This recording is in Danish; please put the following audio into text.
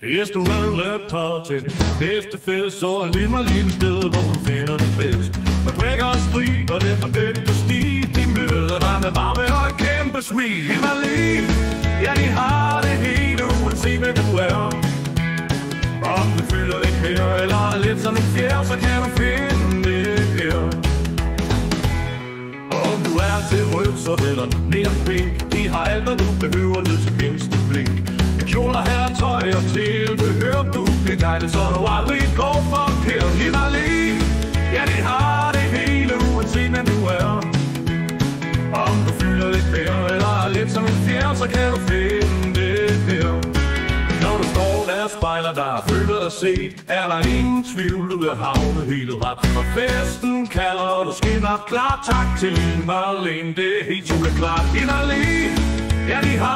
Hvis du har en laptop til den bedste fest, så er lige mig lille sted, hvor du finder det bedst. Man bræk og strid, og det er den du stil, de møder dig med varme og et kæmpe smil. I mig liv, ja, de har det hele, uanset hvem du er. Om du fylder det her, eller er lidt som en fjer, så kan du finde det her. Om du er til rød, røvser eller mere pink, de har alt, hvad du behøver, ned til mindste blink. Kjoler jeg tøj og tilbehør Du bliver dejligt, så du aldrig går forkert I mig liv, ja det har det hele Uanset hvem du er Om du fylder lidt bedre Eller er lidt som en fjer Så kan du finde det her. Når du står der spejler dig og føler dig set Er der ingen tvivl, du er havnet helt ret. For festen kalder, og du skinner klar. Tak til Marlene, det er helt super klart I mig liv, ja de har